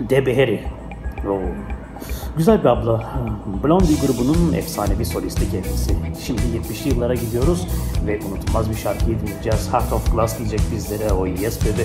Debbie Harry. Oo. Güzel bir abla. Blondie grubunun efsanevi solisti kendisi. Şimdi 70'li yıllara gidiyoruz ve unutulmaz bir şarkıyı dinleyeceğiz. Heart of Glass diyecek bizlere. O yes baby.